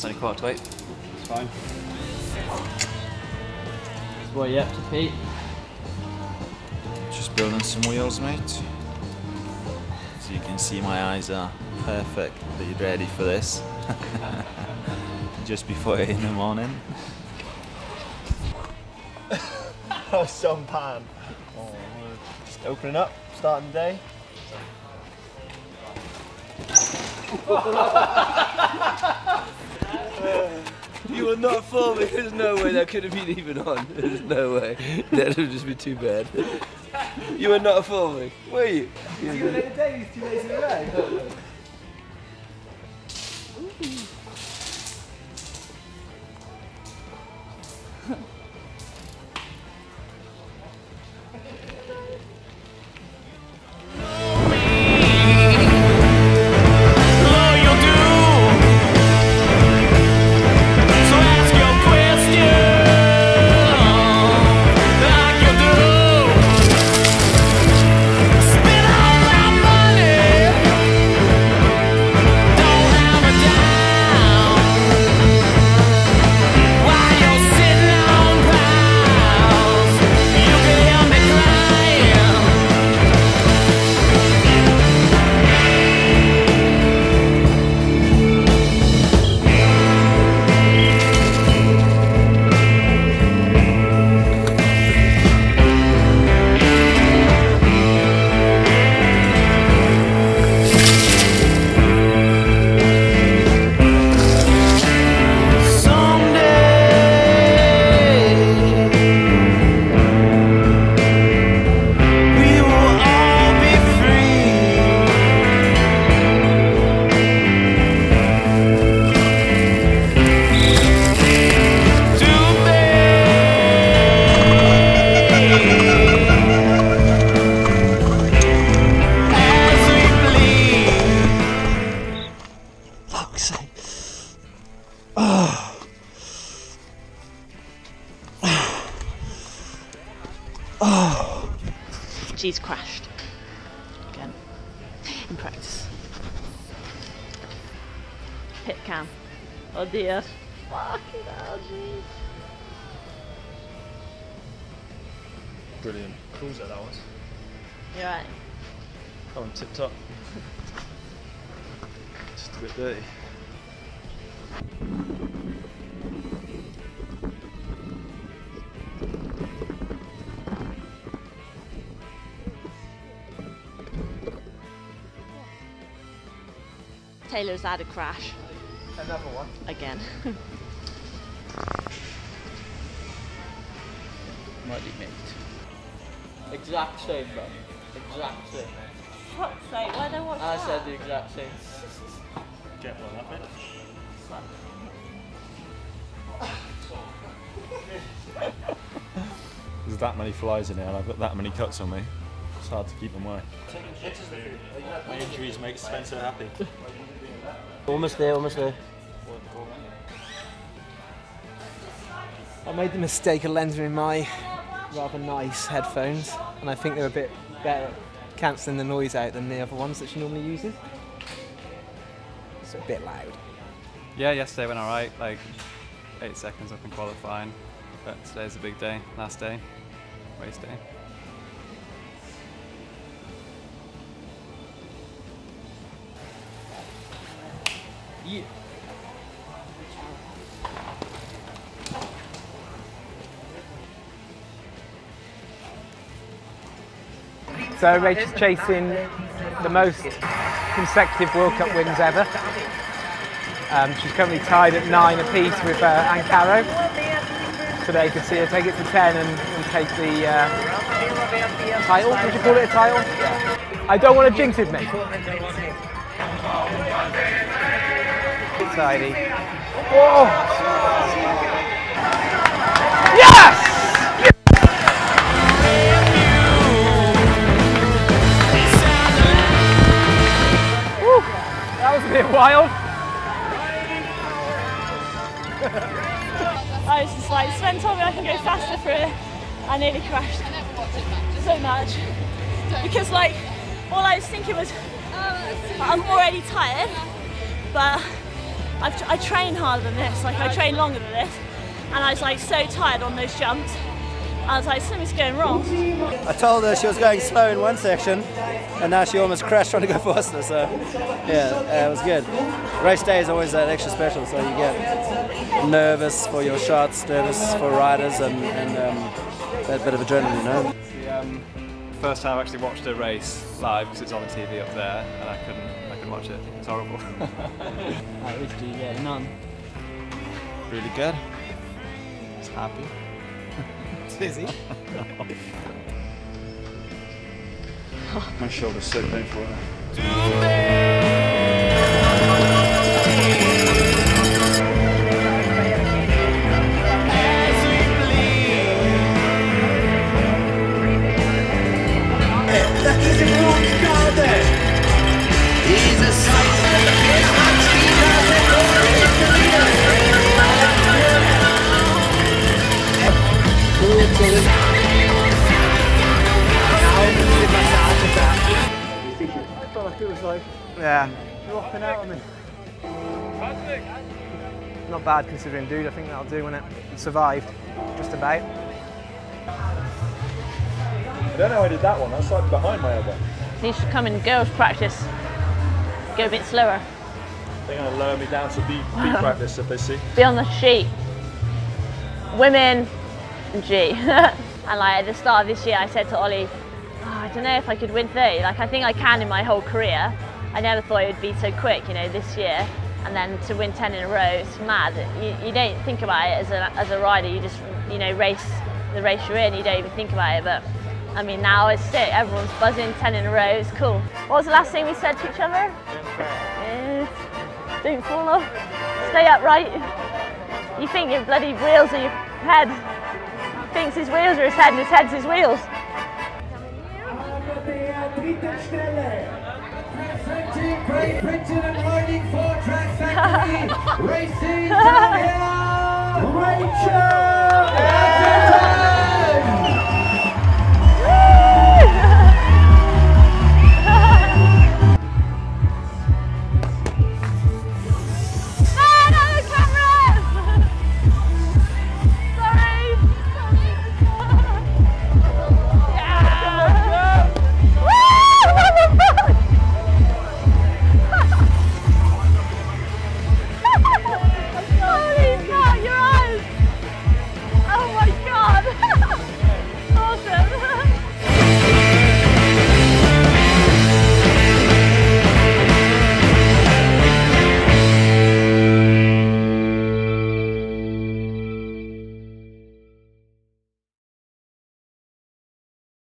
That's only quarter to eight. It's fine. What are you up to, Pete? Just building some wheels, mate. So you can see my eyes are perfectly ready for this. Just before 8 in the morning. Oh, sun pan. Oh, just opening up, starting the day. You were not filming. There's no way that could have been even on. There's no way. That would just be too bad. You were not filming, were you? Gee's crashed. Again. In practice. Pit cam. Oh dear. Fucking hell. Brilliant. Cruiser that was. You're right. That one tip top. Just a bit dirty. Taylor's had a crash. Another one. Again. Muddy mate. Exact same, bro. Exact same. Fuck's sake, why don't watch I that? said the exact same. Get one up it. There's that many flies in here and I've got that many cuts on me. It's hard to keep them away. My injuries make Spencer happy. Almost there, almost there. I made the mistake of lending him my rather nice headphones, and I think they're a bit better at cancelling the noise out than the other ones that she normally uses. It's a bit loud. Yeah, yesterday went alright, like eight seconds up in qualifying. But today's a big day, last day, race day. Yeah. So Rachel's chasing the most consecutive World Cup wins ever. Um, she's currently tied at nine apiece with uh, Anne Caro. Today you can see her take it to 10 and, and take the uh, title. Would you call it a title? I don't want to jinx it, mate. Tidy. Whoa! Yes! Woo! That was a bit wild. I was just like, Sven told me I can go faster for it. I nearly crashed so much. Because like, all I was thinking was, I'm already tired, but I've, I train harder than this. Like I train longer than this, and I was like so tired on those jumps. I was like, something's going wrong. I told her she was going slow in one section, and now she almost crashed trying to go faster. So, yeah, uh, it was good. Race day is always that extra special, so you get nervous for your shots, nervous for riders, and, and um, that bit of adrenaline, you know. The first time I actually watched a race live because it's on the TV up there, and I couldn't, I couldn't watch it. It's horrible. How which do you get none? Really good. Just happy. Busy. My shoulder's so painful. Yeah. Dropping out on me. Not bad considering, dude. I think that'll do when it survived. Just about. I don't know how I did that one. That's like behind my elbow. Needs to come in girls practice. Go a bit slower. They're going to lower me down to B, B practice if they see. Be on the sheet. Women, G. and like at the start of this year, I said to Ollie, oh, I don't know if I could win 30. Like I think I can in my whole career. I never thought it would be so quick, you know, this year. And then to win 10 in a row, it's mad. You, you don't think about it as a, as a rider. You just, you know, race the race you're in. You don't even think about it. But I mean, now it's sick. Everyone's buzzing 10 in a row. It's cool. What was the last thing we said to each other? Yes. Don't fall off. Stay upright. You think your bloody wheels are your head. He Thinks his wheels are his head and his head's his wheels. Representing Great Britain and riding four Trek Factory, racing here, Rachel! Yeah.